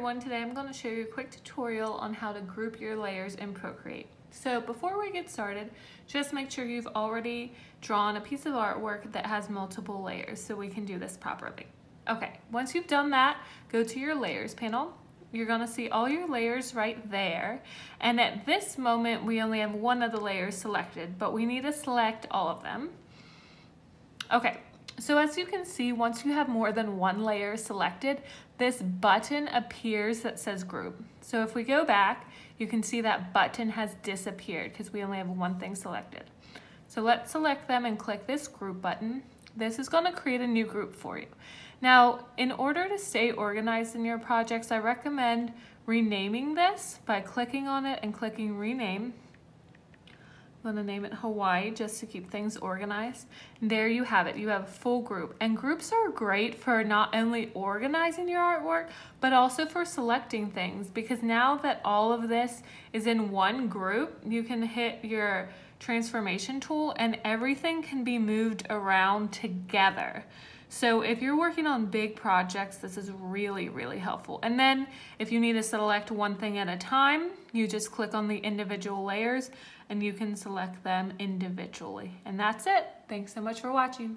everyone, today I'm going to show you a quick tutorial on how to group your layers in Procreate. So before we get started, just make sure you've already drawn a piece of artwork that has multiple layers so we can do this properly. Okay, once you've done that, go to your layers panel. You're gonna see all your layers right there. And at this moment, we only have one of the layers selected, but we need to select all of them. Okay, so as you can see, once you have more than one layer selected, this button appears that says group. So if we go back, you can see that button has disappeared because we only have one thing selected. So let's select them and click this group button. This is gonna create a new group for you. Now, in order to stay organized in your projects, I recommend renaming this by clicking on it and clicking rename. I'm gonna name it Hawaii just to keep things organized. And there you have it, you have a full group. And groups are great for not only organizing your artwork, but also for selecting things because now that all of this is in one group, you can hit your transformation tool and everything can be moved around together. So if you're working on big projects, this is really, really helpful. And then if you need to select one thing at a time, you just click on the individual layers and you can select them individually. And that's it. Thanks so much for watching.